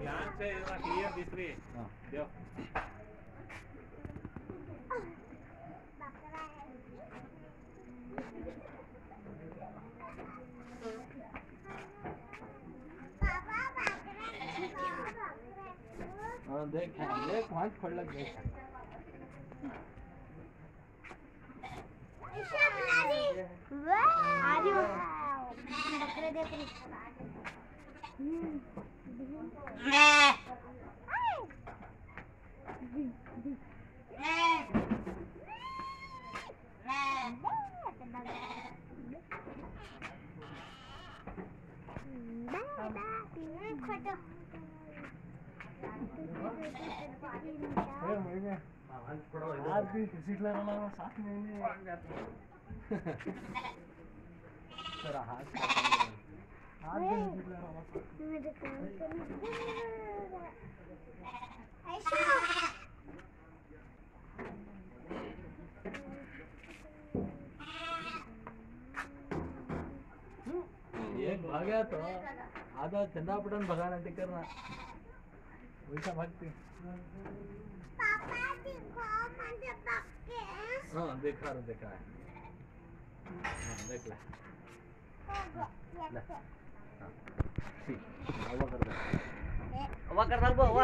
ध्यान से क्लियर है हाँ देखो देख हाँ, देख हाथ खोलक देख। बकरे देख रही खोटो आज भी सीटला रहा साथ में नहीं तेरा हाथ हाथ भी सीटला रहा एक भाग्या तो आधा चंदापटन भगाना ते करना वैसा भागते हाँ देखा रे देखा. है हाँ देख ले दे ಅವ ಅವ್ವ ಅವ.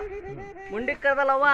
ಕರ್ದಲ್ಲ ಅವ್ವ